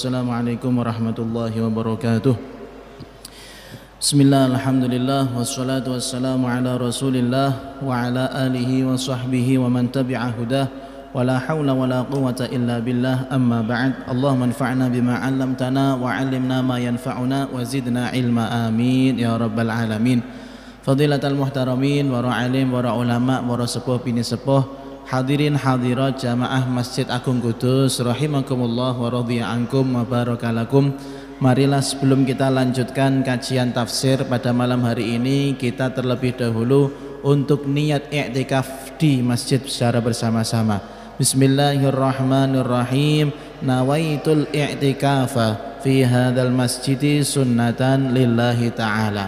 السلام عليكم ورحمة الله وبركاته بسم الله الحمد لله والصلاة والسلام على رسول الله وعلى آله وصحبه ومن تبع هداه ولا حول ولا قوة إلا بالله أما بعد اللهم انفعنا بما علمتنا وعلمنا ما ينفعنا وزدنا علما آمين يا رب العالمين فضيلة المحترمين ورا علم ورا علماء ورا sepuh bini sepuh Hadirin hadirat jamaah Masjid Agung Kudus rahimakumullah wa radhiya wa barakalakum. Marilah sebelum kita lanjutkan kajian tafsir pada malam hari ini kita terlebih dahulu untuk niat i'tikaf di masjid secara bersama-sama. Bismillahirrahmanirrahim. Nawaitul i'tikafa fi hadzal masjidi sunnatan lillahi taala.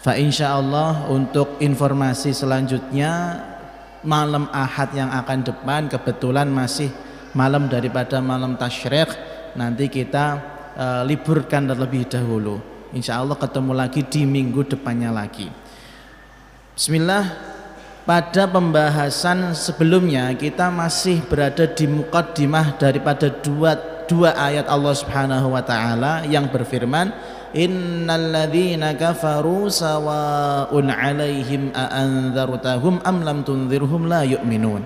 Fa insyaallah untuk informasi selanjutnya malam Ahad yang akan depan kebetulan masih malam daripada malam tasyrik nanti kita uh, liburkan terlebih dahulu. Insya Allah ketemu lagi di minggu depannya lagi. Bismillah. Pada pembahasan sebelumnya kita masih berada di mukaddimah daripada dua dua ayat Allah Subhanahu wa taala yang berfirman innalladzina kafaru sawa'un 'alaihim tunzirhum la yu'minun.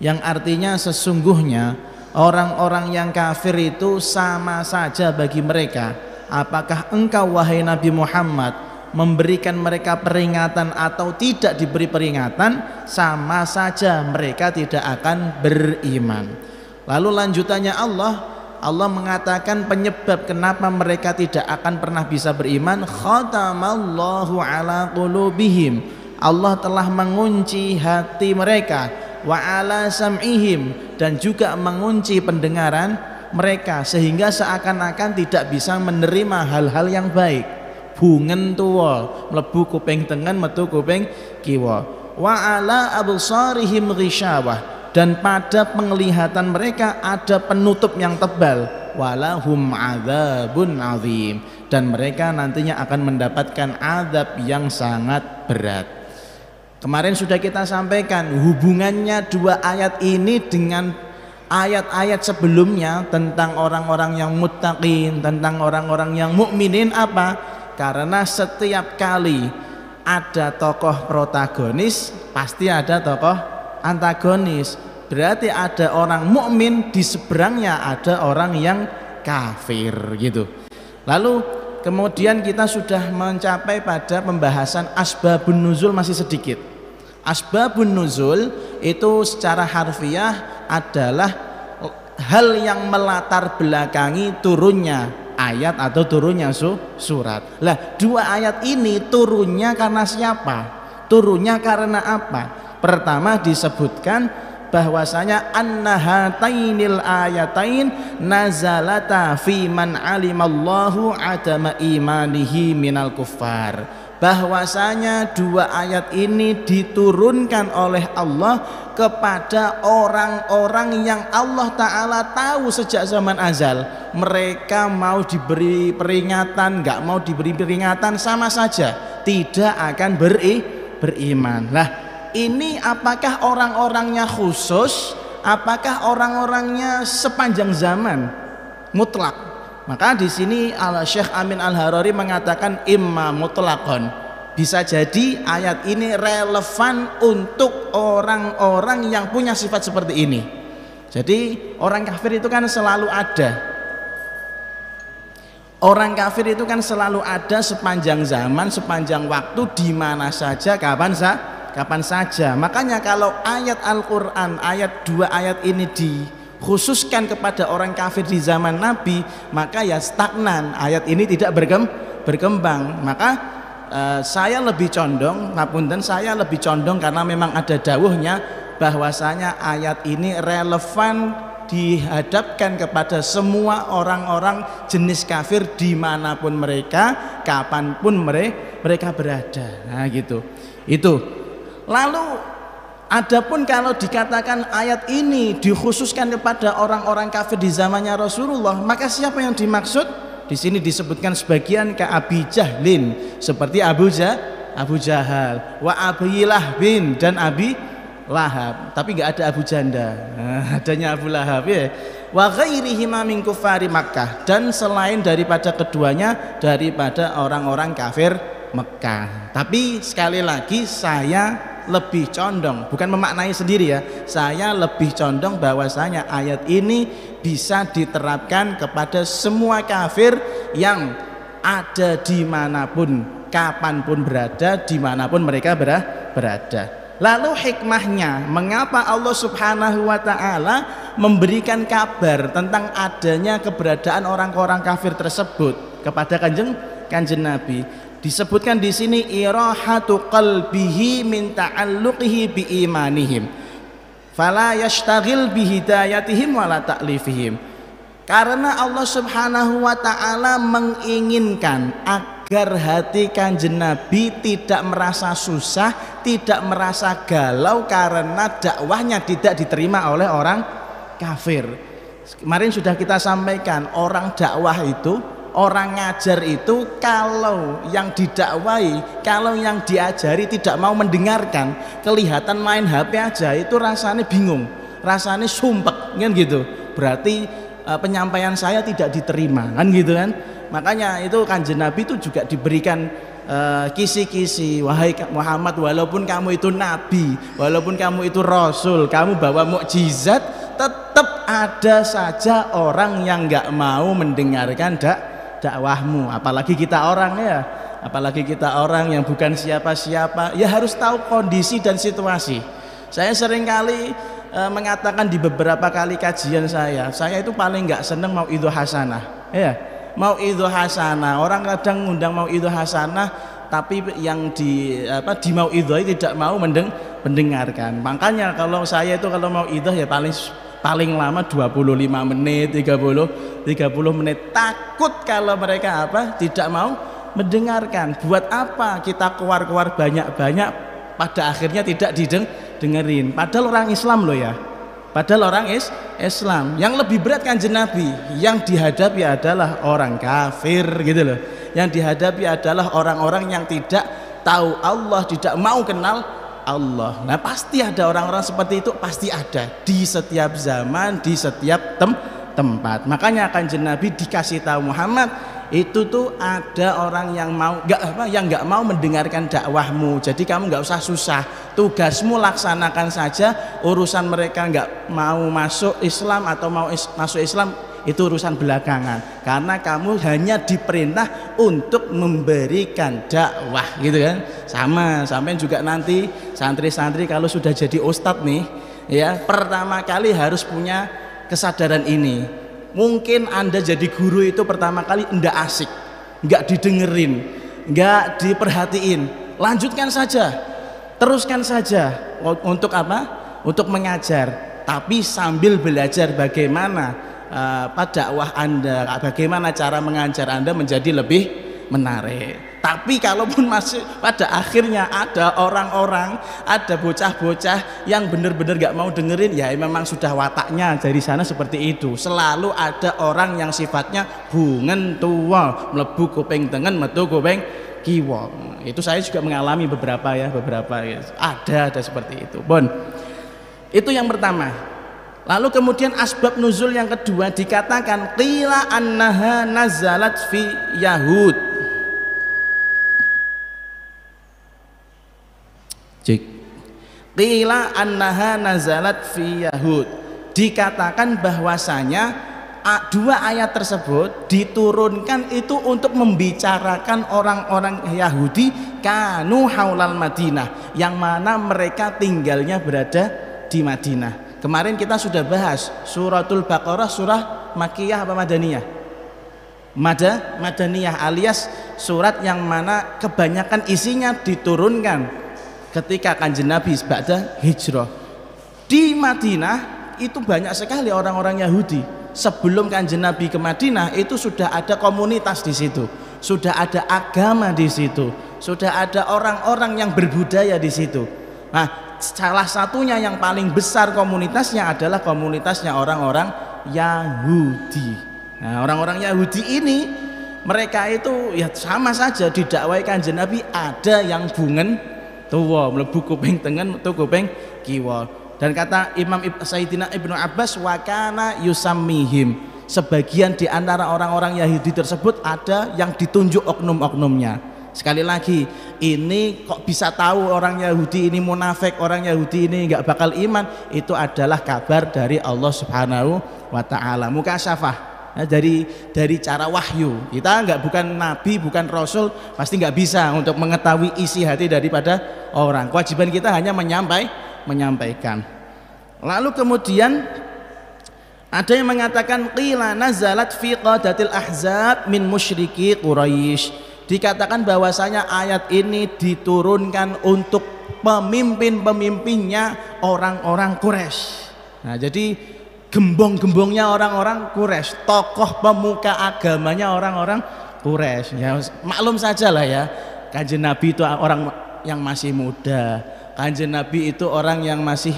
Yang artinya sesungguhnya orang-orang yang kafir itu sama saja bagi mereka. Apakah engkau wahai Nabi Muhammad memberikan mereka peringatan atau tidak diberi peringatan? Sama saja mereka tidak akan beriman. Lalu lanjutannya Allah Allah mengatakan penyebab kenapa mereka tidak akan pernah bisa beriman khatamallahu ala qulubihim. Allah telah mengunci hati mereka wa ala sam'ihim dan juga mengunci pendengaran mereka sehingga seakan-akan tidak bisa menerima hal-hal yang baik. Bungen tua mlebu kuping tengen metu kuping kiwa. Wa ala absarihim ghisyawah dan pada penglihatan mereka ada penutup yang tebal. Walahum adzabun azim. Dan mereka nantinya akan mendapatkan azab yang sangat berat. Kemarin sudah kita sampaikan hubungannya dua ayat ini dengan ayat-ayat sebelumnya tentang orang-orang yang muttaqin tentang orang-orang yang mukminin apa? Karena setiap kali ada tokoh protagonis pasti ada tokoh antagonis. Berarti ada orang mukmin di seberangnya ada orang yang kafir gitu. Lalu kemudian kita sudah mencapai pada pembahasan asbabun nuzul masih sedikit. Asbabun nuzul itu secara harfiah adalah hal yang melatar belakangi turunnya ayat atau turunnya su surat. Lah dua ayat ini turunnya karena siapa? Turunnya karena apa Pertama disebutkan bahwasanya annahatainil ayatain nazalata fi man alimallahu adama imanihi minal kuffar. Bahwasanya dua ayat ini diturunkan oleh Allah kepada orang-orang yang Allah Ta'ala tahu sejak zaman azal. Mereka mau diberi peringatan nggak mau diberi peringatan sama saja. Tidak akan beri beriman. Lah ini apakah orang-orangnya khusus? Apakah orang-orangnya sepanjang zaman? Mutlak. Maka di sini al Syekh Amin Al Harari mengatakan imma mutlakon. Bisa jadi ayat ini relevan untuk orang-orang yang punya sifat seperti ini. Jadi orang kafir itu kan selalu ada. Orang kafir itu kan selalu ada sepanjang zaman, sepanjang waktu, di mana saja, kapan saja kapan saja. Makanya kalau ayat Al-Qur'an, ayat dua ayat ini dikhususkan kepada orang kafir di zaman Nabi, maka ya stagnan. Ayat ini tidak berkembang. Maka uh, saya lebih condong, dan saya lebih condong karena memang ada dawuhnya bahwasanya ayat ini relevan dihadapkan kepada semua orang-orang jenis kafir di mana pun mereka, kapan pun mereka berada. Nah gitu. Itu Lalu adapun kalau dikatakan ayat ini dikhususkan kepada orang-orang kafir di zamannya Rasulullah, maka siapa yang dimaksud? Di sini disebutkan sebagian ke Abi Jahlin seperti Abu Jah, Abu Jahal, wa Abi bin dan Abi Lahab. Tapi nggak ada Abu Janda. Nah, adanya Abu Lahab ya. wa ghairihima min kufari Makkah dan selain daripada keduanya daripada orang-orang kafir Mekah. Tapi sekali lagi saya lebih condong, bukan memaknai sendiri ya. Saya lebih condong bahwasanya ayat ini bisa diterapkan kepada semua kafir yang ada di mana pun, kapan pun berada, di mana pun mereka berada. Lalu hikmahnya mengapa Allah Subhanahu wa taala memberikan kabar tentang adanya keberadaan orang-orang kafir tersebut kepada Kanjeng Kanjeng Nabi. Disebutkan di sini irahatu qalbihi min ta'alluqihi bi imanihim. Fala yashtaghil bi hidayatihim wala ta'lifihim. Karena Allah Subhanahu wa taala menginginkan agar hati kanjeng Nabi tidak merasa susah, tidak merasa galau karena dakwahnya tidak diterima oleh orang kafir. Kemarin sudah kita sampaikan orang dakwah itu, orang ngajar itu kalau yang didakwai, kalau yang diajari tidak mau mendengarkan, kelihatan main HP aja itu rasanya bingung, rasanya sumpek kan gitu. Berarti uh, penyampaian saya tidak diterima kan gitu kan makanya itu kanjeng Nabi itu juga diberikan eh, kisi-kisi uh, wahai Muhammad walaupun kamu itu nabi walaupun kamu itu rasul kamu bawa mukjizat tetap ada saja orang yang nggak mau mendengarkan dak dakwahmu. Apalagi kita orang ya. Apalagi kita orang yang bukan siapa-siapa. Ya harus tahu kondisi dan situasi. Saya sering kali e, mengatakan di beberapa kali kajian saya saya itu paling nggak seneng mau itu hasanah. Ya mau itu hasanah. Orang kadang ngundang mau itu hasanah tapi yang di apa di mau itu tidak mau mendeng, mendengarkan. Makanya kalau saya itu kalau mau itu ya paling paling lama 25 menit 30 30 menit. Takut kalau mereka apa tidak mau mendengarkan. Buat apa kita keluar-keluar banyak-banyak pada akhirnya tidak didengerin padahal orang Islam loh ya. Padahal orang is Islam. Yang lebih berat kan Nabi. Yang dihadapi adalah orang kafir gitu loh. Yang dihadapi adalah orang-orang yang tidak tahu Allah, tidak mau kenal Allah. Nah pasti ada orang-orang seperti itu pasti ada di setiap zaman, di setiap tem tempat. Makanya akan Nabi dikasih tahu Muhammad itu tuh ada orang yang mau nggak apa yang nggak mau mendengarkan dakwahmu jadi kamu nggak usah susah tugasmu laksanakan saja urusan mereka nggak mau masuk Islam atau mau is, masuk Islam itu urusan belakangan. Karena kamu hanya diperintah untuk memberikan dakwah gitu kan? Sama sampai juga nanti santri-santri kalau sudah jadi ustadz nih ya pertama kali harus punya kesadaran ini. Mungkin anda jadi guru itu pertama kali ndak asik nggak didengerin nggak diperhatiin. Lanjutkan saja teruskan saja. Untuk apa? Untuk mengajar. Tapi sambil belajar bagaimana uh, pada dakwah anda bagaimana cara mengajar anda menjadi lebih menarik? Tapi kalaupun masih pada akhirnya ada orang-orang ada bocah-bocah yang benar-benar gak mau dengerin ya memang sudah wataknya dari sana seperti itu. Selalu ada orang yang sifatnya bungen tua melebu kuping tengen metu kuping kiwa itu saya juga mengalami beberapa ya beberapa ya. ada ada seperti itu. Bon itu yang pertama lalu kemudian asbab nuzul yang kedua dikatakan qila annaha nazalat fi yahud Cik. Qila annaha nazalat fi Yahud. Dikatakan bahwasanya dua ayat tersebut diturunkan itu untuk membicarakan orang-orang Yahudi kanu haulal Madinah yang mana mereka tinggalnya berada di Madinah. Kemarin kita sudah bahas suratul Baqarah surah Makiyah apa Madaniyah? Mada, Madaniyah alias surat yang mana kebanyakan isinya diturunkan ketika kanjeng Nabi ba'da hijrah. Di Madinah itu banyak sekali orang-orang Yahudi. Sebelum kanjeng Nabi ke Madinah itu sudah ada komunitas di situ sudah ada agama di situ sudah ada orang-orang yang berbudaya di situ. Nah salah satunya yang paling besar komunitasnya adalah komunitasnya orang-orang Yahudi nah orang-orang Yahudi ini mereka itu ya sama saja didakwai kanjeng Nabi ada yang bungen tua mlebu kuping tengen metu kuping kiwa Dan kata Imam Sayyidina Ibnu Abbas wakana yusammihim. Sebagian di antara orang-orang Yahudi tersebut ada yang ditunjuk oknum-oknumnya. Sekali lagi, ini kok bisa tahu orang Yahudi ini munafik, orang Yahudi ini nggak bakal iman? Itu adalah kabar dari Allah Subhanahu wa taala. Mukasyafah. Nah, dari dari cara wahyu kita nggak bukan nabi bukan rasul pasti nggak bisa untuk mengetahui isi hati daripada orang kewajiban kita hanya menyampai menyampaikan lalu kemudian ada yang mengatakan qila nazalat fi qadatil ahzab min musyriki quraisy dikatakan bahwasanya ayat ini diturunkan untuk pemimpin-pemimpinnya orang-orang Quraisy nah jadi gembong-gembongnya orang-orang Quraisy, tokoh pemuka agamanya orang-orang Quraisy. Ya maklum saja lah ya. Kanjeng Nabi itu orang yang masih muda. Kanjeng Nabi itu orang yang masih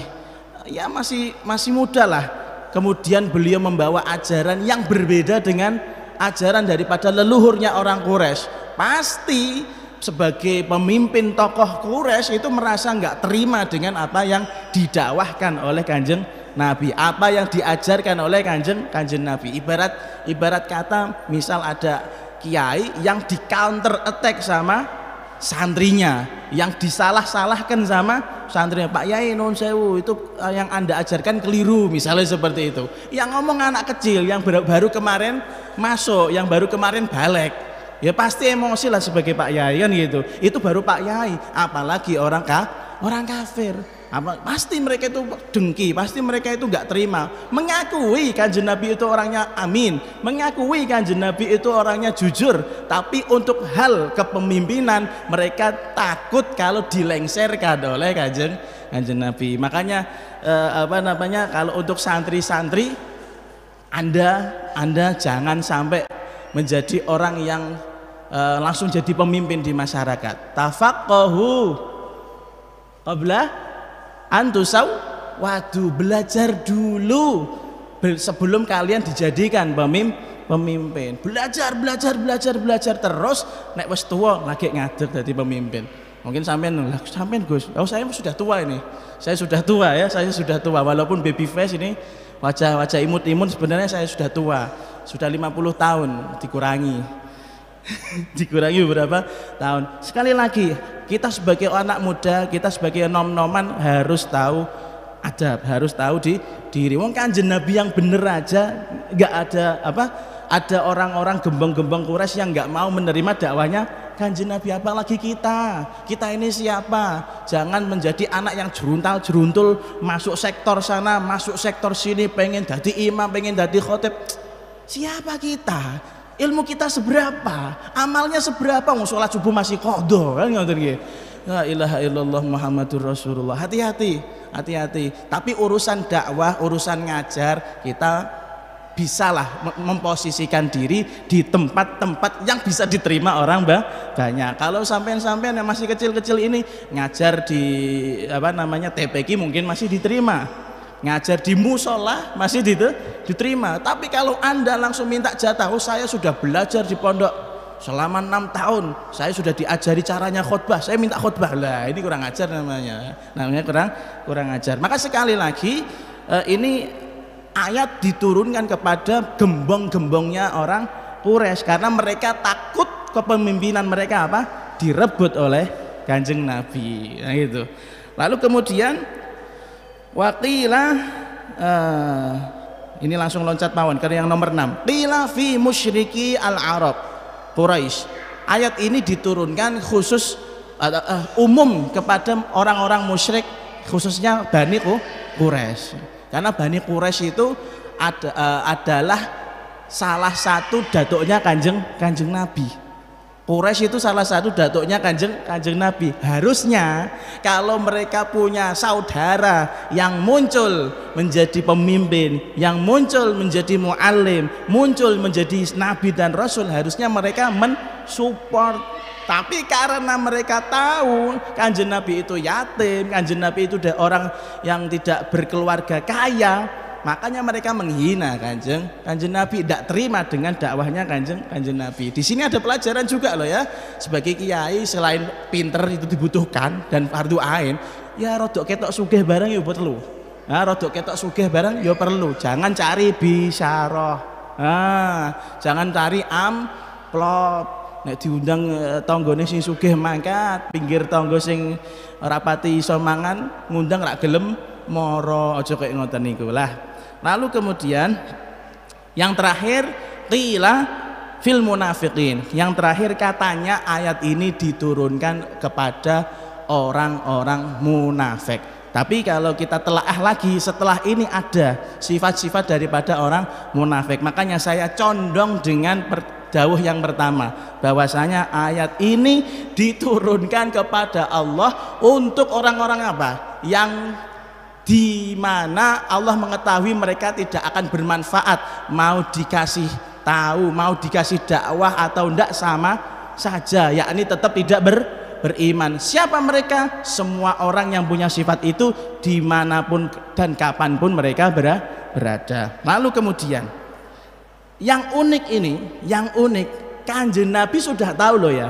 ya masih masih muda lah. Kemudian beliau membawa ajaran yang berbeda dengan ajaran daripada leluhurnya orang Quraisy. Pasti sebagai pemimpin tokoh Quraisy itu merasa nggak terima dengan apa yang didakwahkan oleh Kanjeng Nabi apa yang diajarkan oleh kanjeng kanjeng Nabi ibarat ibarat kata misal ada kiai yang di counter attack sama santrinya. Yang disalah-salahkan sama santrinya Pak Yai non sewu itu eh, yang anda ajarkan keliru misalnya seperti itu. Yang ngomong anak kecil yang baru kemarin masuk yang baru kemarin balik ya pasti emosi lah sebagai Pak Yai kan gitu. Itu baru Pak Yai apalagi orang kah orang kafir apa? Pasti mereka itu dengki pasti mereka itu nggak terima. Mengakui kanjeng Nabi itu orangnya amin. Mengakui kanjeng Nabi itu orangnya jujur. Tapi untuk hal kepemimpinan mereka takut kalau dilengserkan oleh kanjeng kanjeng Nabi. Makanya eh, apa namanya kalau untuk santri-santri anda anda jangan sampai menjadi orang yang eh, langsung jadi pemimpin di masyarakat. Tafaqahu qabla antusau waduh belajar dulu. Sebelum kalian dijadikan pemimpin. Belajar belajar belajar belajar terus. Nek wis tua lagi ngajar jadi pemimpin. Mungkin sampean lah sampean Gus? Oh saya sudah tua ini. Saya sudah tua ya saya sudah tua. Walaupun baby face ini wajah-wajah imut-imut sebenarnya saya sudah tua. Sudah 50 tahun dikurangi dikurangi beberapa tahun. Sekali lagi kita sebagai anak muda kita sebagai nom-noman harus tahu adab harus tahu di diri. Wong kanjeng nabi yang bener aja nggak ada apa ada orang-orang gembong-gembong kuras yang nggak mau menerima dakwahnya kanjeng nabi. Apalagi kita. Kita ini siapa? Jangan menjadi anak yang jeruntal jeruntul masuk sektor sana masuk sektor sini pengen jadi imam pengen jadi khotib. Siapa kita ilmu kita seberapa? Amalnya seberapa? Mau sholat subuh masih kodo kan ngoten nggih? La ilaha illallah muhammadur rasulullah. Hati-hati hati-hati. Tapi urusan dakwah urusan ngajar kita bisalah memposisikan diri di tempat-tempat yang bisa diterima orang banyak. Kalau sampean-sampean yang masih kecil-kecil ini ngajar di apa namanya TPQ mungkin masih diterima ngajar di musola masih diterima. Tapi kalau anda langsung minta jatah oh saya sudah belajar di pondok selama enam tahun. Saya sudah diajari caranya khutbah saya minta khutbah lah ini kurang ajar namanya. Namanya kurang kurang ajar. Maka sekali lagi eh, ini ayat diturunkan kepada gembong-gembongnya orang Quraisy karena mereka takut kepemimpinan mereka apa? Direbut oleh kanjeng Nabi. Nah, gitu. Lalu kemudian Waqila uh, ini langsung loncat mawon ke yang nomor 6. Qila fi musyriki al-Arab Quraisy. Ayat ini diturunkan khusus uh, uh, umum kepada orang-orang musyrik khususnya Bani Quraisy. Karena Bani Quraisy itu ad, uh, adalah salah satu datuknya Kanjeng Kanjeng Nabi Quraisy itu salah satu datuknya kanjeng kanjeng Nabi. Harusnya kalau mereka punya saudara yang muncul menjadi pemimpin, yang muncul menjadi muallim, muncul menjadi nabi dan rasul, harusnya mereka mensupport. Tapi karena mereka tahu kanjeng Nabi itu yatim, kanjeng Nabi itu orang yang tidak berkeluarga kaya, makanya mereka menghina kanjeng kanjeng Nabi tidak terima dengan dakwahnya kanjeng kanjeng Nabi di sini ada pelajaran juga loh ya sebagai kiai selain pinter itu dibutuhkan dan fardu ain ya rodok ketok sugih barang ya buat lu Nah, rodok ketok sugih bareng ya perlu. Jangan cari bisaroh. Nah, jangan cari amplop. Nek diundang eh, tanggane sing sugih mangkat, pinggir tangga sing rapati iso mangan, ngundang rak gelem moro aja kayak ngoten niku lah. Lalu kemudian yang terakhir qila fil munafiqin. Yang terakhir katanya ayat ini diturunkan kepada orang-orang munafik. Tapi kalau kita telaah lagi setelah ini ada sifat-sifat daripada orang munafik. Makanya saya condong dengan dawuh yang pertama bahwasanya ayat ini diturunkan kepada Allah untuk orang-orang apa? Yang di mana Allah mengetahui mereka tidak akan bermanfaat mau dikasih tahu mau dikasih dakwah atau tidak sama saja yakni tetap tidak ber beriman. Siapa mereka? Semua orang yang punya sifat itu di mana pun dan kapan pun mereka berada. Lalu kemudian yang unik ini, yang unik kanjeng Nabi sudah tahu loh ya.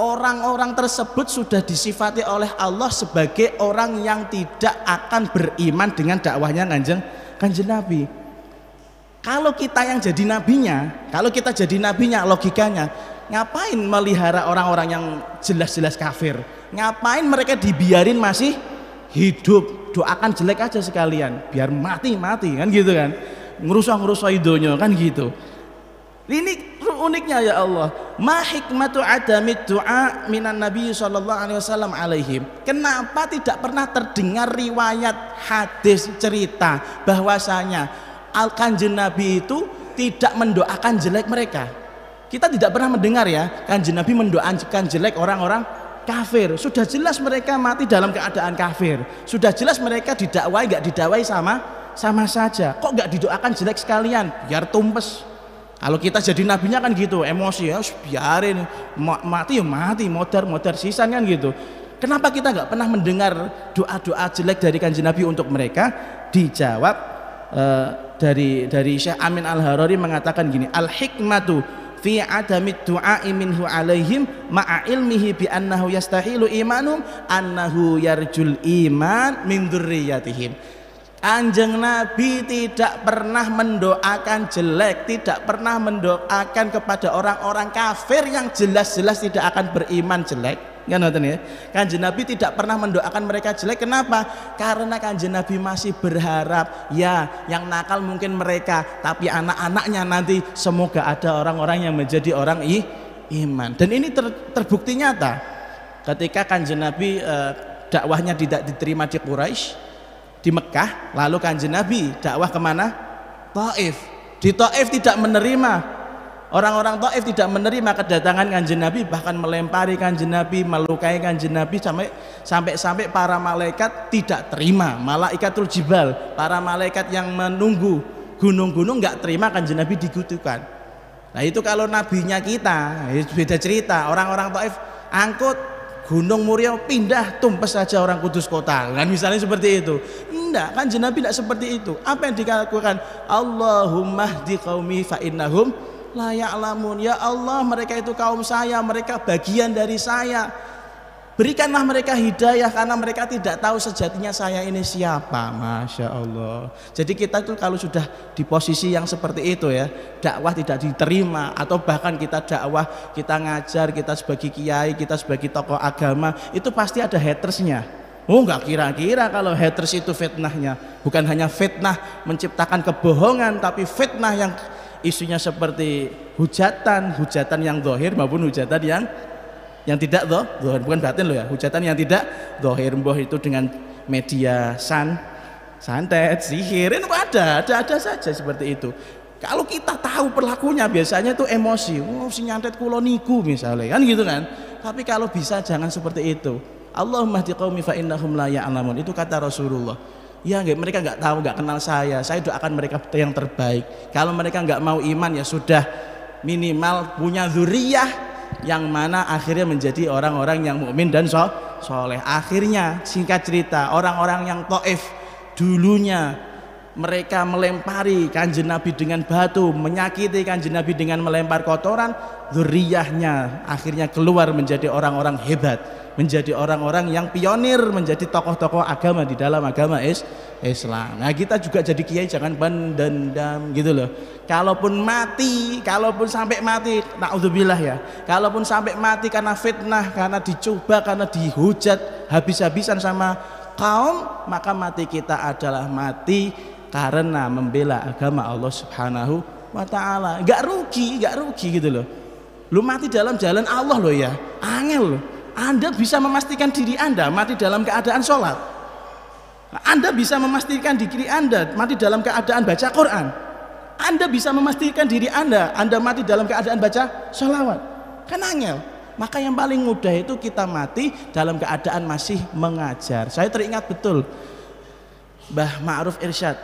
Orang-orang tersebut sudah disifati oleh Allah sebagai orang yang tidak akan beriman dengan dakwahnya kanjeng kanjeng Nabi. Kalau kita yang jadi nabinya, kalau kita jadi nabinya logikanya ngapain melihara orang-orang yang jelas-jelas kafir? Ngapain mereka dibiarin masih hidup? Doakan jelek aja sekalian biar mati-mati kan gitu kan? Ngerusak-ngerusak idonya kan gitu ini uniknya ya Allah ma hikmatu adami doa minan nabi sallallahu alaihi wasallam alaihim kenapa tidak pernah terdengar riwayat hadis cerita bahwasanya al kanjeng nabi itu tidak mendoakan jelek mereka kita tidak pernah mendengar ya kanjeng Nabi mendoakan jelek orang-orang kafir. Sudah jelas mereka mati dalam keadaan kafir. Sudah jelas mereka didakwai nggak didakwai sama sama saja. Kok nggak didoakan jelek sekalian? Biar tumpes. Kalau kita jadi nabinya kan gitu, emosi ya, biarin mati ya mati, modar modar sisan kan gitu. Kenapa kita nggak pernah mendengar doa-doa jelek dari kanjeng Nabi untuk mereka? Dijawab uh, dari dari Syekh Amin Al Harari mengatakan gini, al hikmatu fi adami du'ai minhu alaihim ma'a ilmihi bi annahu yastahilu imanum annahu yarjul iman min dzurriyyatihim Anjeng Nabi tidak pernah mendoakan jelek, tidak pernah mendoakan kepada orang-orang kafir yang jelas-jelas tidak akan beriman jelek. Kan ya? Kanjeng Nabi tidak pernah mendoakan mereka jelek. Kenapa? Karena kanjeng Nabi masih berharap ya yang nakal mungkin mereka tapi anak-anaknya nanti semoga ada orang-orang yang menjadi orang iman. Dan ini ter, terbukti nyata. Ketika kanjeng Nabi eh, dakwahnya tidak diterima di Quraisy di Mekah lalu kanjeng Nabi dakwah ke mana Taif di Taif tidak menerima Orang-orang Taif tidak menerima kedatangan kanjeng Nabi bahkan melempari kanjeng Nabi, melukai kanjeng Nabi sampai sampai sampai para malaikat tidak terima. Malaikatul Jibal, para malaikat yang menunggu gunung-gunung nggak terima kanjeng Nabi digutukan. Nah itu kalau nabinya kita, beda cerita. Orang-orang Taif angkut Gunung Muria pindah tumpes saja orang kudus kota. Kan misalnya seperti itu. Enggak kan Nabi tidak seperti itu. Apa yang dikatakan? Allahumma di qaumi fa innahum layak lamun ya Allah mereka itu kaum saya mereka bagian dari saya berikanlah mereka hidayah karena mereka tidak tahu sejatinya saya ini siapa. Masya Allah. Jadi kita tuh kalau sudah di posisi yang seperti itu ya dakwah tidak diterima atau bahkan kita dakwah kita ngajar kita sebagai kiai kita sebagai tokoh agama itu pasti ada hatersnya. Oh nggak kira-kira kalau haters itu fitnahnya. Bukan hanya fitnah menciptakan kebohongan tapi fitnah yang isunya seperti hujatan, hujatan yang dohir maupun hujatan yang yang tidak doh, bukan batin loh ya, hujatan yang tidak. Dohir boh itu dengan media san, santet, sihir. Itu ada, ada ada saja seperti itu. Kalau kita tahu perlakunya biasanya itu emosi, oh si nyantet kuloniku misalnya kan gitu kan. Tapi kalau bisa jangan seperti itu. Allahumma di qaumi fa innahum la. Itu kata Rasulullah. Ya mereka nggak tahu nggak kenal saya. Saya doakan mereka yang terbaik. Kalau mereka nggak mau iman ya sudah. Minimal punya zuriyah yang mana akhirnya menjadi orang-orang yang mukmin dan so soleh. Akhirnya singkat cerita orang-orang yang toif dulunya mereka melempari kanjeng Nabi dengan batu, menyakiti kanjeng Nabi dengan melempar kotoran, zuriyahnya akhirnya keluar menjadi orang-orang hebat, menjadi orang-orang yang pionir, menjadi tokoh-tokoh agama di dalam agama is Islam. Nah kita juga jadi kiai jangan pendendam gitu loh. Kalaupun mati, kalaupun sampai mati, naudzubillah ya. Kalaupun sampai mati karena fitnah, karena dicoba, karena dihujat habis-habisan sama kaum, maka mati kita adalah mati karena membela agama Allah Subhanahu wa taala. Enggak rugi, enggak rugi gitu loh. Lu mati dalam jalan Allah loh ya. Angel loh. Anda bisa memastikan diri Anda mati dalam keadaan sholat. Anda bisa memastikan diri Anda mati dalam keadaan baca Quran. Anda bisa memastikan diri Anda Anda mati dalam keadaan baca sholawat. Kan angel. Maka yang paling mudah itu kita mati dalam keadaan masih mengajar. Saya teringat betul Mbah Ma'ruf Irsyad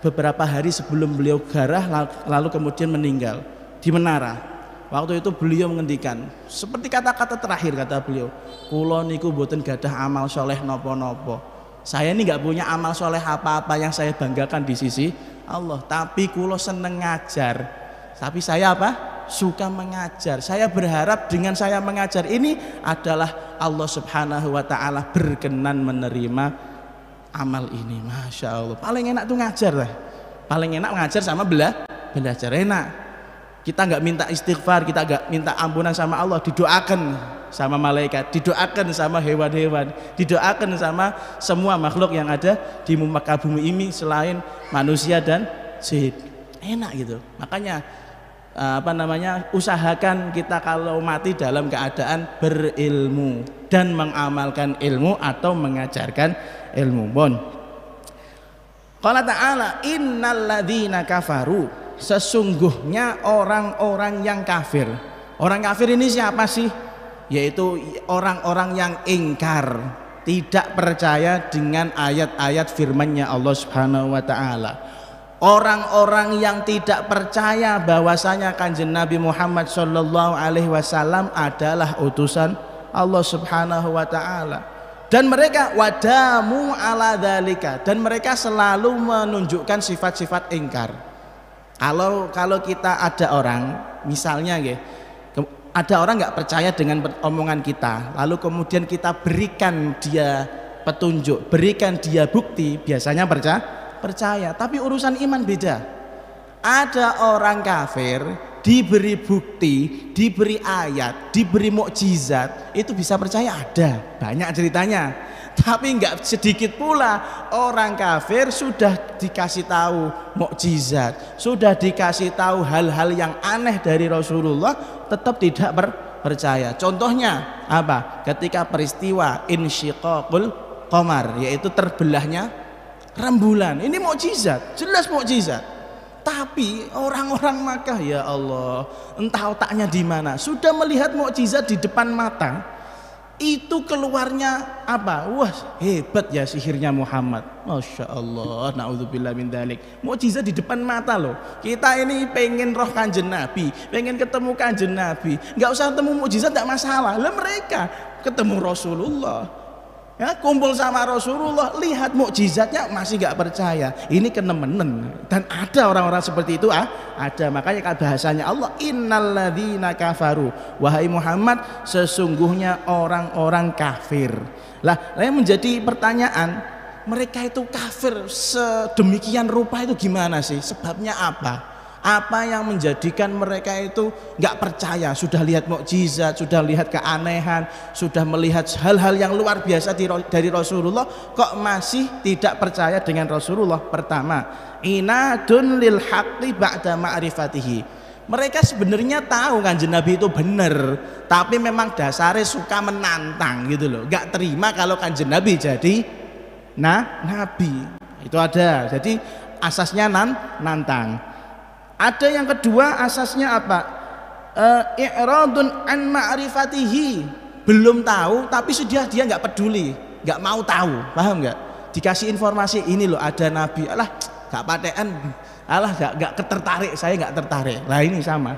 beberapa hari sebelum beliau garah lalu kemudian meninggal di menara. Waktu itu beliau menghentikan seperti kata-kata terakhir kata beliau, "Kulo niku boten gadah amal soleh nopo-nopo. Saya ini nggak punya amal soleh apa-apa yang saya banggakan di sisi Allah, tapi kulo seneng ngajar. Tapi saya apa? Suka mengajar. Saya berharap dengan saya mengajar ini adalah Allah Subhanahu wa taala berkenan menerima amal ini Masya Allah paling enak tuh ngajar lah paling enak ngajar sama bela belajar enak kita nggak minta istighfar kita nggak minta ampunan sama Allah. Didoakan sama malaikat didoakan sama hewan-hewan didoakan sama semua makhluk yang ada di muka bumi ini selain manusia dan jin enak gitu. Makanya eh, apa namanya usahakan kita kalau mati dalam keadaan berilmu dan mengamalkan ilmu atau mengajarkan ilmu. Bon Qala ta'ala innal ladzina kafaru sesungguhnya orang-orang yang kafir. Orang kafir ini siapa sih? Yaitu orang-orang yang ingkar tidak percaya dengan ayat-ayat firman-Nya Allah Subhanahu wa taala. Orang-orang yang tidak percaya bahwasanya kanjeng Nabi Muhammad Shallallahu alaihi wasallam adalah utusan Allah Subhanahu wa taala. Dan mereka wadamu ala dalika dan mereka selalu menunjukkan sifat-sifat ingkar kalau kalau kita ada orang misalnya ya ada orang nggak percaya dengan omongan kita lalu kemudian kita berikan dia petunjuk berikan dia bukti biasanya percaya percaya. Tapi urusan iman beda. Ada orang kafir diberi bukti, diberi ayat, diberi mukjizat, itu bisa percaya ada, banyak ceritanya. Tapi nggak sedikit pula orang kafir sudah dikasih tahu mukjizat, sudah dikasih tahu hal-hal yang aneh dari Rasulullah, tetap tidak percaya. Contohnya apa? Ketika peristiwa insyiqaqul qamar, yaitu terbelahnya rembulan. Ini mukjizat, jelas mukjizat tapi orang-orang Makkah ya Allah, entah otaknya di mana, sudah melihat mukjizat di depan mata, itu keluarnya apa? Wah hebat ya sihirnya Muhammad. Masya Allah, naudzubillah min dalik. Mukjizat di depan mata loh. Kita ini pengen roh kanjen Nabi, pengen ketemu kanjen Nabi. Nggak usah ketemu mukjizat tidak masalah. Lah mereka ketemu Rasulullah, ya kumpul sama Rasulullah lihat mukjizatnya masih gak percaya. Ini kenemenen dan ada orang-orang seperti itu ah ada. Makanya bahasanya Allah innalladzina kafaru. Wahai Muhammad sesungguhnya orang-orang kafir. Lah yang menjadi pertanyaan mereka itu kafir sedemikian rupa itu gimana sih? Sebabnya apa apa yang menjadikan mereka itu nggak percaya? Sudah lihat mukjizat sudah lihat keanehan sudah melihat hal-hal yang luar biasa dari Rasulullah kok masih tidak percaya dengan Rasulullah? Pertama inadun lil haqqi ba'da ma'rifatihi. Mereka sebenarnya tahu kan Nabi itu benar tapi memang dasarnya suka menantang gitu loh. Nggak terima kalau kanjeng Nabi jadi nah Nabi. Itu ada. Jadi asasnya nan nantang ada yang kedua asasnya apa? Uh, i'radun an ma'rifatihi. Belum tahu tapi sudah dia nggak peduli, nggak mau tahu, paham nggak? Dikasih informasi ini loh ada nabi, alah nggak patean, alah nggak nggak ketertarik, saya nggak tertarik. Lah ini sama.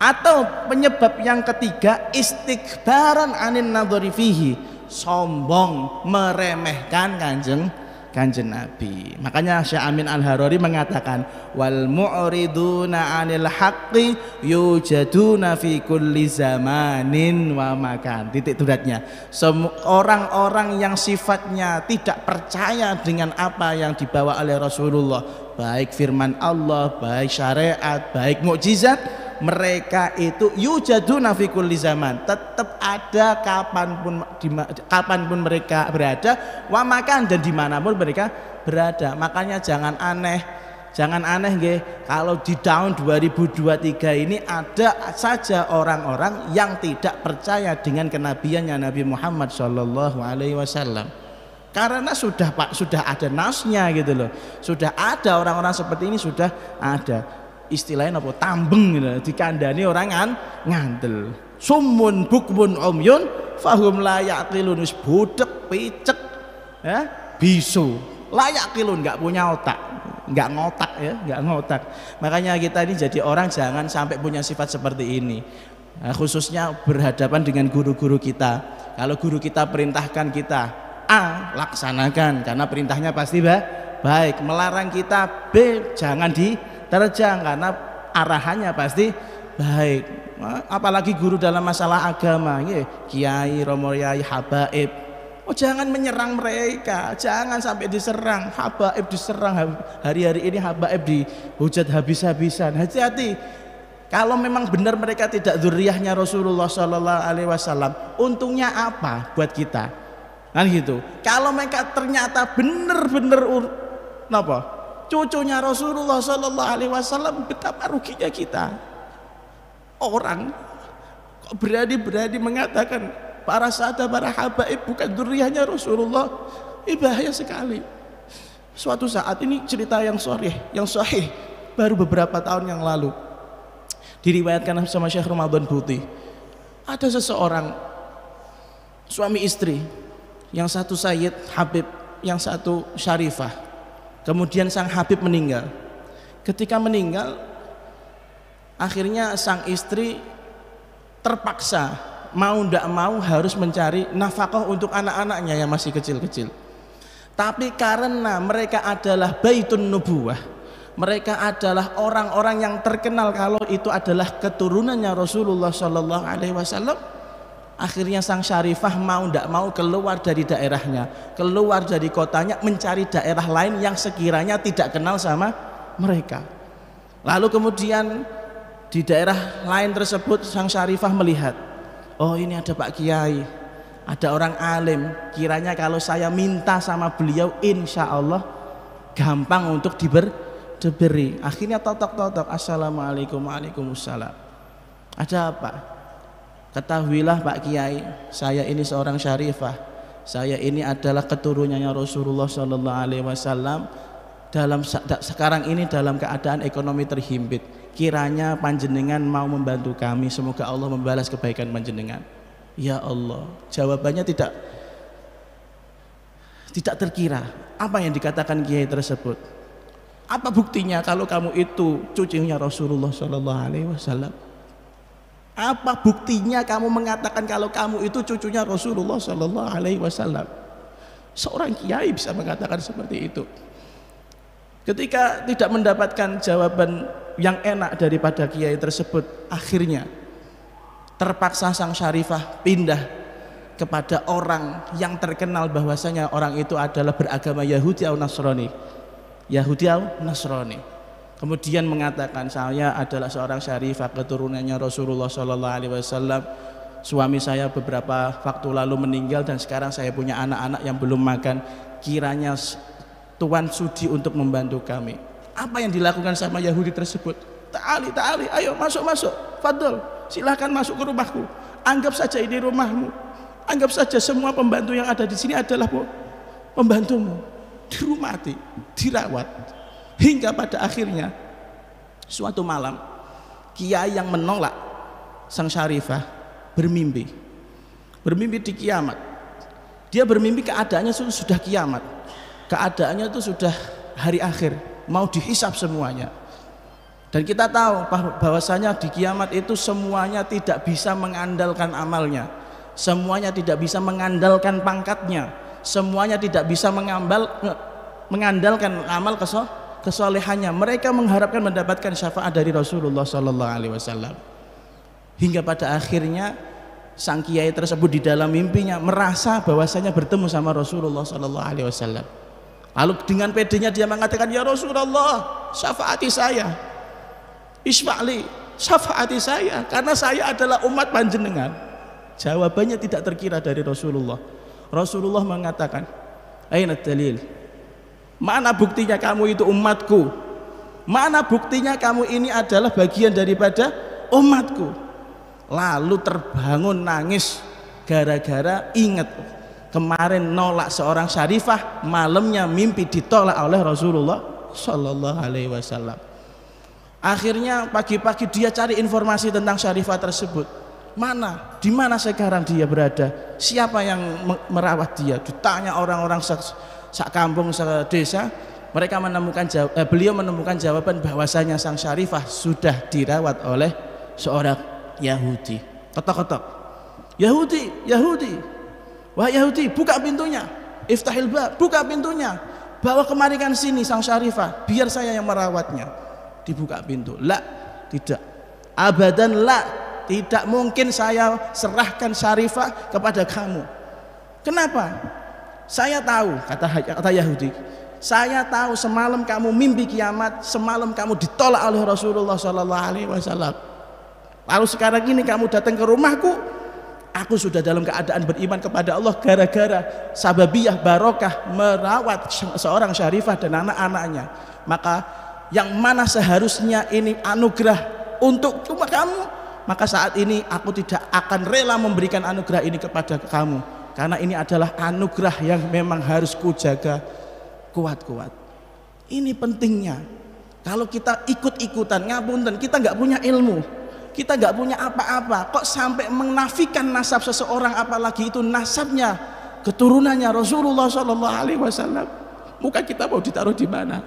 Atau penyebab yang ketiga istikbaran anin nadhari fihi, sombong meremehkan kanjeng kanjeng Nabi. Makanya Syekh Amin Al-Harari mengatakan wal mu'riduna 'anil haqqi yujaduna fi kulli zamanin wa makan. Titik turatnya. Orang-orang yang sifatnya tidak percaya dengan apa yang dibawa oleh Rasulullah, baik firman Allah, baik syariat, baik mukjizat, mereka itu yujaduna fi kulli zaman. Tetap ada kapan pun di, kapan pun mereka berada wa makan dan di mana pun mereka berada. Makanya jangan aneh jangan aneh nge, kalau di tahun 2023 ini ada saja orang-orang yang tidak percaya dengan kenabiannya Nabi Muhammad Shallallahu Alaihi Wasallam. Karena sudah pak sudah ada nasnya gitu loh. Sudah ada orang-orang seperti ini sudah ada istilahnya apa? Tambeng gitu. Dikandani orang kan ngandel. Sumun bukmun umyun fahum layak kilun budek picek ya bisu. Layak kilun nggak punya otak. Nggak ngotak ya nggak ngotak. Makanya kita ini jadi orang jangan sampai punya sifat seperti ini. Nah, khususnya berhadapan dengan guru-guru kita. Kalau guru kita perintahkan kita A laksanakan. Karena perintahnya pasti baik. Melarang kita B jangan di terjang karena arahannya pasti baik. Apalagi guru dalam masalah agama. Ya kiai romo yai habaib. Oh jangan menyerang mereka. Jangan sampai diserang. Habaib diserang. Hari-hari ini habaib dihujat habis-habisan. Hati-hati. Kalau memang benar mereka tidak zuriyahnya Rasulullah Shallallahu Alaihi Wasallam untungnya apa buat kita? Kan gitu. Kalau mereka ternyata benar-benar apa cucunya Rasulullah Sallallahu Alaihi Wasallam betapa ruginya kita. Orang kok berani-berani mengatakan para sahabat para habaib bukan duriannya Rasulullah. Bahaya sekali. Suatu saat ini cerita yang sahih yang sahih baru beberapa tahun yang lalu. Diriwayatkan sama Syekh Ramadan Buti. Ada seseorang suami istri yang satu Sayyid Habib yang satu Syarifah Kemudian sang Habib meninggal. Ketika meninggal, akhirnya sang istri terpaksa mau tidak mau harus mencari nafkah untuk anak-anaknya yang masih kecil-kecil. Tapi karena mereka adalah baitun nubuwah, mereka adalah orang-orang yang terkenal kalau itu adalah keturunannya Rasulullah Shallallahu Alaihi Wasallam Akhirnya sang Syarifah mau tidak mau keluar dari daerahnya, keluar dari kotanya mencari daerah lain yang sekiranya tidak kenal sama mereka. Lalu kemudian di daerah lain tersebut sang Syarifah melihat, oh ini ada Pak Kiai, ada orang alim. Kiranya kalau saya minta sama beliau, insya Allah gampang untuk diber, diberi. Akhirnya totok-totok, assalamualaikum, waalaikumsalam. Ada apa? Ketahuilah Pak Kiai, saya ini seorang syarifah. Saya ini adalah keturunannya Rasulullah Shallallahu Alaihi Wasallam. Dalam sekarang ini dalam keadaan ekonomi terhimpit. Kiranya panjenengan mau membantu kami. Semoga Allah membalas kebaikan panjenengan. Ya Allah, jawabannya tidak tidak terkira. Apa yang dikatakan Kiai tersebut? Apa buktinya kalau kamu itu cucunya Rasulullah Shallallahu Alaihi Wasallam? Apa buktinya kamu mengatakan kalau kamu itu cucunya Rasulullah Shallallahu Alaihi Wasallam? Seorang kiai bisa mengatakan seperti itu. Ketika tidak mendapatkan jawaban yang enak daripada kiai tersebut, akhirnya terpaksa sang syarifah pindah kepada orang yang terkenal bahwasanya orang itu adalah beragama Yahudi atau Nasrani. Yahudi atau Nasrani kemudian mengatakan saya adalah seorang syarifah keturunannya Rasulullah Shallallahu Alaihi Wasallam. Suami saya beberapa waktu lalu meninggal dan sekarang saya punya anak-anak yang belum makan. Kiranya Tuhan sudi untuk membantu kami. Apa yang dilakukan sama Yahudi tersebut? Ta'ali ta'ali ayo masuk masuk. Fadl silahkan masuk ke rumahku. Anggap saja ini rumahmu. Anggap saja semua pembantu yang ada di sini adalah pembantumu. Dirumati dirawat Hingga pada akhirnya suatu malam kiai yang menolak sang syarifah bermimpi. Bermimpi di kiamat. Dia bermimpi keadaannya sudah kiamat. Keadaannya itu sudah hari akhir, mau dihisap semuanya. Dan kita tahu bahwasanya di kiamat itu semuanya tidak bisa mengandalkan amalnya. Semuanya tidak bisa mengandalkan pangkatnya. Semuanya tidak bisa mengambil mengandalkan amal kesol kesolehannya. Mereka mengharapkan mendapatkan syafaat dari Rasulullah Sallallahu Alaihi Wasallam. Hingga pada akhirnya sang kiai tersebut di dalam mimpinya merasa bahwasanya bertemu sama Rasulullah Sallallahu Alaihi Wasallam. Lalu dengan pedenya dia mengatakan ya Rasulullah syafaati saya. Isfa'li syafaati saya. Karena saya adalah umat panjenengan. Jawabannya tidak terkira dari Rasulullah. Rasulullah mengatakan aina dalil Mana buktinya kamu itu umatku? Mana buktinya kamu ini adalah bagian daripada umatku? Lalu terbangun nangis gara-gara ingat kemarin nolak seorang syarifah malamnya mimpi ditolak oleh Rasulullah Shallallahu Alaihi Wasallam. Akhirnya pagi-pagi dia cari informasi tentang syarifah tersebut. Mana? Di mana sekarang dia berada? Siapa yang merawat dia? Ditanya orang-orang sak kampung sak desa mereka menemukan jawab, eh, beliau menemukan jawaban bahwasanya sang syarifah sudah dirawat oleh seorang Yahudi. Ketok-ketok. Yahudi, Yahudi. Wah Yahudi, buka pintunya. Iftahil bab, buka pintunya. Bawa kemarikan sini sang syarifah, biar saya yang merawatnya. Dibuka pintu. La, tidak. Abadan la, tidak mungkin saya serahkan syarifah kepada kamu. Kenapa? Saya tahu, kata kata Yahudi, saya tahu semalam kamu mimpi kiamat, semalam kamu ditolak oleh Rasulullah Shallallahu Alaihi Wasallam. Lalu sekarang ini kamu datang ke rumahku, aku sudah dalam keadaan beriman kepada Allah gara-gara sababiyah barokah merawat seorang syarifah dan anak-anaknya. Maka yang mana seharusnya ini anugerah untuk cuma kamu, maka saat ini aku tidak akan rela memberikan anugerah ini kepada kamu karena ini adalah anugerah yang memang harus kujaga kuat-kuat. Ini pentingnya. Kalau kita ikut-ikutan ngapunten kita nggak punya ilmu kita nggak punya apa-apa kok sampai menafikan nasab seseorang apalagi itu nasabnya keturunannya Rasulullah Shallallahu Alaihi Wasallam. Muka kita mau ditaruh di mana?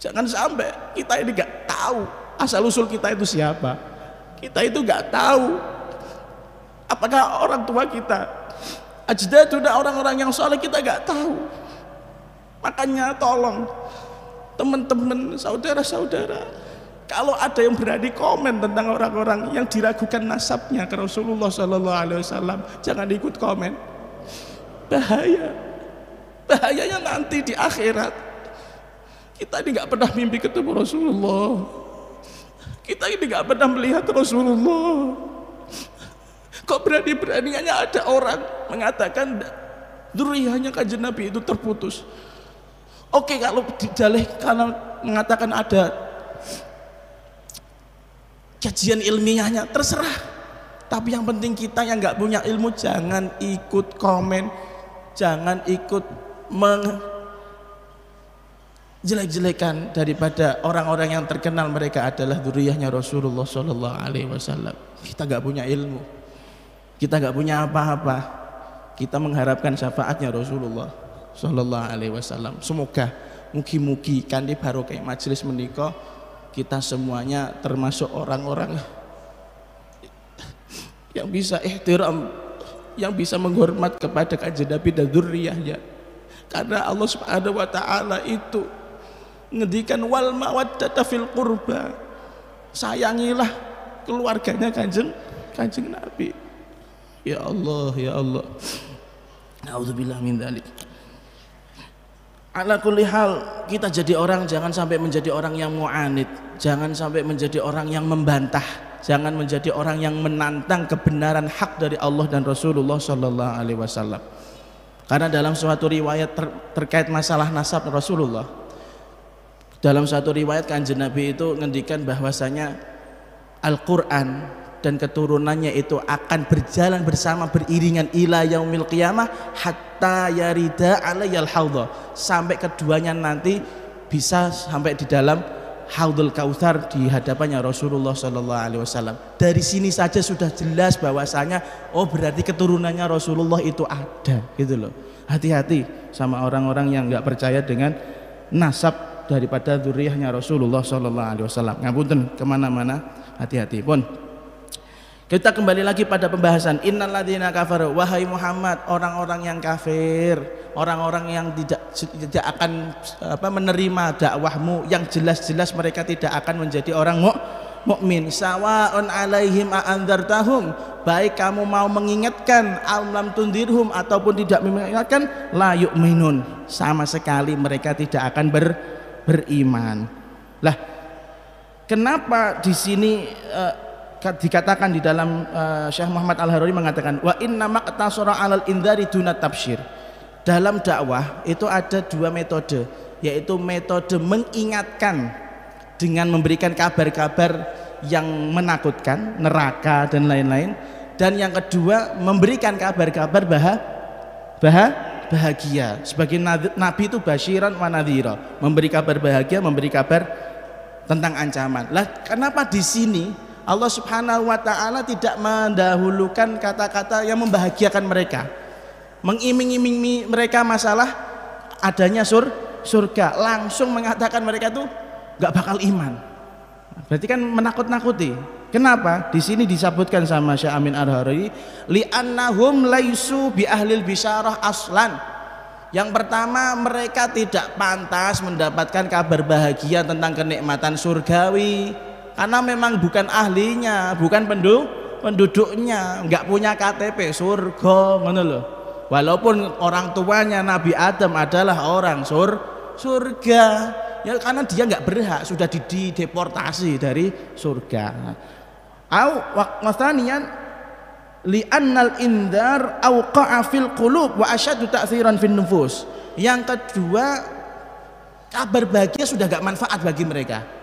Jangan sampai kita ini nggak tahu asal usul kita itu siapa. Kita itu nggak tahu apakah orang tua kita? Ajdaduna orang-orang yang soleh kita gak tahu. Makanya tolong teman-teman saudara-saudara kalau ada yang berani komen tentang orang-orang yang diragukan nasabnya ke Rasulullah Sallallahu Alaihi Wasallam jangan ikut komen. Bahaya. Bahayanya nanti di akhirat. Kita ini nggak pernah mimpi ketemu Rasulullah. Kita ini nggak pernah melihat Rasulullah Kok berani-beraninya ada orang mengatakan duriyahnya kajian Nabi itu terputus. Oke kalau didalih karena mengatakan ada kajian ilmiahnya terserah. Tapi yang penting kita yang nggak punya ilmu jangan ikut komen, jangan ikut meng jelek-jelekan daripada orang-orang yang terkenal mereka adalah duriyahnya Rasulullah Shallallahu Alaihi Wasallam. Kita nggak punya ilmu kita nggak punya apa-apa. Kita mengharapkan syafaatnya Rasulullah Shallallahu Alaihi Wasallam. Semoga mugi-mugi kandi baru kayak majelis menikah kita semuanya termasuk orang-orang yang bisa ihtiram yang bisa menghormat kepada kajian Nabi dan dzurriyyahnya karena Allah Subhanahu wa taala itu ngedikan wal mawaddata fil qurba. Sayangilah keluarganya kanjeng kanjeng Nabi Ya Allah, ya Allah. Nauzubillah min dzalik. Ala kulli hal kita jadi orang jangan sampai menjadi orang yang mu'anid, jangan sampai menjadi orang yang membantah, jangan menjadi orang yang menantang kebenaran hak dari Allah dan Rasulullah sallallahu alaihi wasallam. Karena dalam suatu riwayat ter terkait masalah nasab Rasulullah dalam suatu riwayat kanjeng Nabi itu ngendikan bahwasanya Al-Qur'an dan keturunannya itu akan berjalan bersama beriringan ila yaumil qiyamah hatta yarida alayyal haudha sampai keduanya nanti bisa sampai di dalam haudul kautsar di hadapannya Rasulullah Shallallahu Alaihi Wasallam. Dari sini saja sudah jelas bahwasanya oh berarti keturunannya Rasulullah itu ada gitu loh. Hati-hati sama orang-orang yang nggak percaya dengan nasab daripada zuriyahnya Rasulullah Shallallahu Alaihi Wasallam. Ngapunten ke mana-mana hati-hati pun. Kita kembali lagi pada pembahasan. Innalladzina kafaru. Wahai Muhammad orang-orang yang kafir orang-orang yang tidak tidak akan apa menerima dakwahmu yang jelas-jelas mereka tidak akan menjadi orang mu mukmin. Sawaun alaihim a'andzartahum baik kamu mau mengingatkan alam tundirhum ataupun tidak mengingatkan la yu'minun. Sama sekali mereka tidak akan ber, beriman. Lah kenapa di sini uh, dikatakan di dalam uh, Syekh Muhammad Al-Haruri mengatakan wa inna maqtasara 'alal indari duna tafsir dalam dakwah itu ada dua metode yaitu metode mengingatkan dengan memberikan kabar-kabar yang menakutkan neraka dan lain-lain dan yang kedua memberikan kabar-kabar bah bahagia. Sebagai nabi itu basyiran wa nadhira. Memberi kabar bahagia memberi kabar tentang ancaman. Lah kenapa di sini Allah Subhanahu wa taala tidak mendahulukan kata-kata yang membahagiakan mereka. Mengiming-imingi mereka masalah adanya sur surga. Langsung mengatakan mereka tuh nggak bakal iman. Berarti kan menakut-nakuti. Kenapa? Di sini disebutkan sama Syekh Amin Ar-Harari li'annahum laisu bi ahlil bisyarah aslan. Yang pertama mereka tidak pantas mendapatkan kabar bahagia tentang kenikmatan surgawi karena memang bukan ahlinya bukan penduduk penduduknya nggak punya KTP surga ngono loh walaupun orang tuanya Nabi Adam adalah orang sur surga. Ya karena dia nggak berhak sudah dideportasi dari surga. Au li annal indar awqa'a fil qulub wa asyaddu ta'thiran fin nufus. Yang kedua kabar bahagia sudah gak manfaat bagi mereka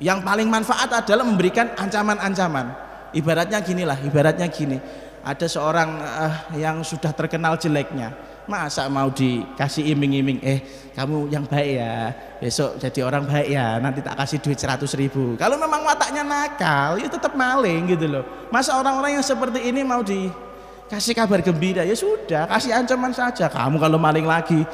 yang paling manfaat adalah memberikan ancaman-ancaman. Ibaratnya ginilah ibaratnya gini. Ada seorang uh, yang sudah terkenal jeleknya. Masa mau dikasih iming-iming? Eh kamu yang baik ya. Besok jadi orang baik ya. Nanti tak kasih duit 100 ribu. Kalau memang wataknya nakal ya tetap maling gitu loh. Masa orang-orang yang seperti ini mau dikasih kabar gembira? Ya sudah kasih ancaman saja. Kamu kalau maling lagi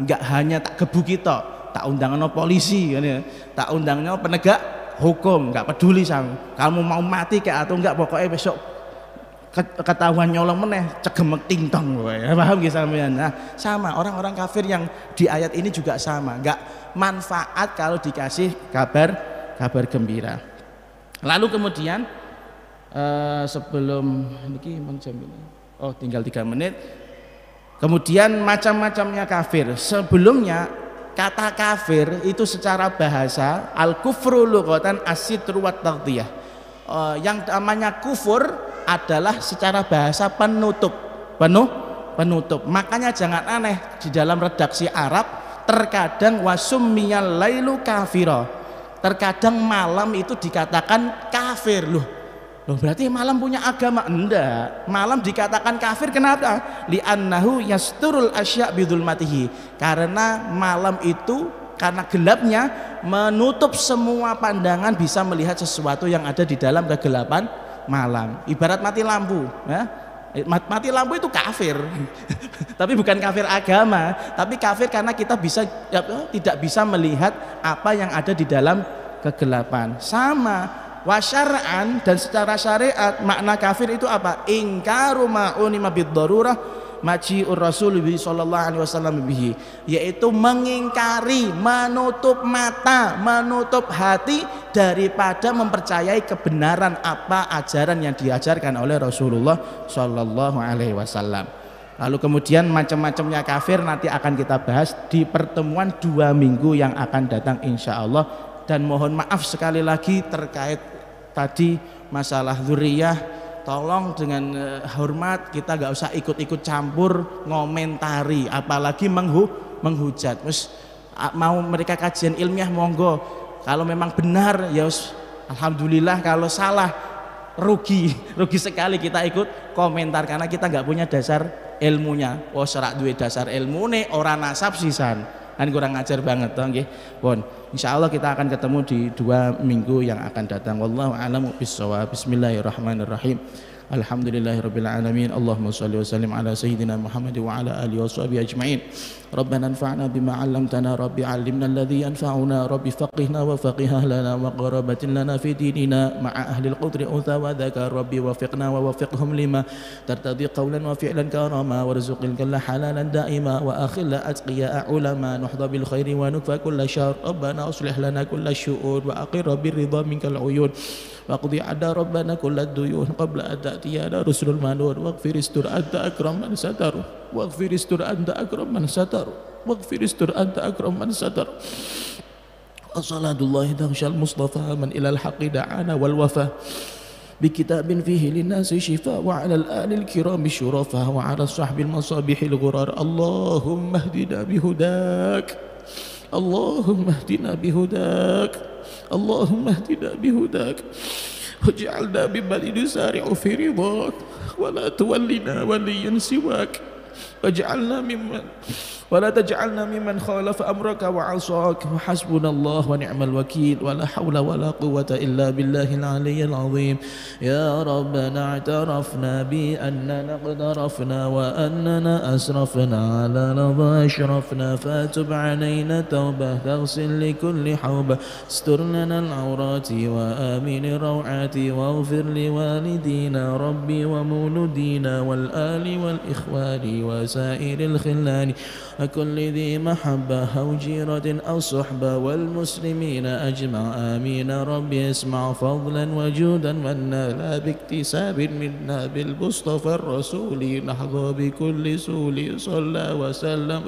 nggak hanya tak gebuk kita tak undangan polisi kan ya. Tak undangan penegak hukum nggak peduli sama kamu mau mati kayak atau enggak pokoknya besok ketahuan nyolong meneh cegemek tingtong ya paham gitu sampean nah sama. Orang-orang kafir yang di ayat ini juga sama. Nggak manfaat kalau dikasih kabar kabar gembira. Lalu kemudian uh, sebelum ini jam ini. Oh tinggal tiga menit. Kemudian macam-macamnya kafir. Sebelumnya kata kafir itu secara bahasa al kufru lughatan asitru wat uh, yang namanya kufur adalah secara bahasa penutup. Penuh penutup. Makanya jangan aneh di dalam redaksi Arab terkadang wasummiyal lailu kafiro terkadang malam itu dikatakan kafir. Loh loh berarti malam punya agama? Enggak. Malam dikatakan kafir kenapa? Li'annahu yasturul asya matihi karena malam itu karena gelapnya menutup semua pandangan bisa melihat sesuatu yang ada di dalam kegelapan malam. Ibarat mati lampu ya. Mati lampu itu kafir. Tapi bukan kafir agama tapi kafir karena kita bisa ya, tidak bisa melihat apa yang ada di dalam kegelapan. Sama wasyar'an dan secara syariat makna kafir itu apa? Ingkaru ma'unima bid maji'ur rasul sallallahu alaihi wasallam bihi. Yaitu mengingkari menutup mata menutup hati daripada mempercayai kebenaran apa ajaran yang diajarkan oleh Rasulullah sallallahu alaihi wasallam. Lalu kemudian macam-macamnya kafir nanti akan kita bahas di pertemuan dua minggu yang akan datang insya Allah dan mohon maaf sekali lagi terkait tadi masalah zuriyah. Tolong dengan uh, hormat kita nggak usah ikut-ikut campur ngomentari apalagi menghu menghujat. Terus mau mereka kajian ilmiah monggo. Kalau memang benar ya alhamdulillah. Kalau salah rugi. Rugi sekali kita ikut komentar karena kita nggak punya dasar ilmunya. Oh serak duit dasar ilmu nih orang nasab sisan kan kurang ajar banget toh nggih. Bon insyaallah kita akan ketemu di dua minggu yang akan datang. Wallahu a'lam bissawab bismillahirrahmanirrahim Alhamdulillahirabbil alamin Allahumma shalli wa sallim ala sayyidina Muhammad wa ala alihi washabihi ajmain ربنا انفعنا بما علمتنا رب علمنا الذي ينفعنا رب فقهنا وفقه أهلنا وقربة لنا في ديننا مع أهل القدر أنثى وذكر ربي وفقنا ووفقهم لما ترتضي قولا وفعلا كرما وارزق الكل حلالا دائما وأخل أتقياء علماء نحظى بالخير ونكفى كل شر ربنا أصلح لنا كل الشؤون وأقر بالرضا منك العيون واقضي عنا ربنا كل الديون قبل أن تأتينا رسل المنون واغفر استر أنت أكرم من ستر واغفر استر أنت أكرم من ستر واغفر استر أنت أكرم من ستر وصلاة الله تغشى المصطفى من إلى الحق دعانا والوفا بكتاب فيه للناس شفاء وعلى الآل الكرام الشرفاء وعلى الصحب المصابيح الغرار اللهم اهدنا بهداك اللهم اهدنا بهداك اللهم اهدنا بهداك واجعلنا ممن يسارع في رضاك ولا تولنا وليا سواك واجعلنا ممن ولا تجعلنا ممن خالف أمرك وعصاك. وحسبنا الله ونعم الوكيل. ولا حول ولا قوة إلا بالله العلي العظيم. يا ربنا اعترفنا بأننا قد رفنا وأننا أسرفنا على لظى أشرفنا فاتب علينا توبة تغسل لكل حوبة استر لنا العورات وآمن الروعات. واغفر لوالدينا ربي ومولدينا والآل والإخوان وسائر الخلان. وكل ذي محبة أو جيرة أو صحبة والمسلمين أجمع. آمين. ربي اسمع فضلا وجودا لا باكتساب منا بالمصطفى الرسول. نحظى بكل سول صلى وسلم.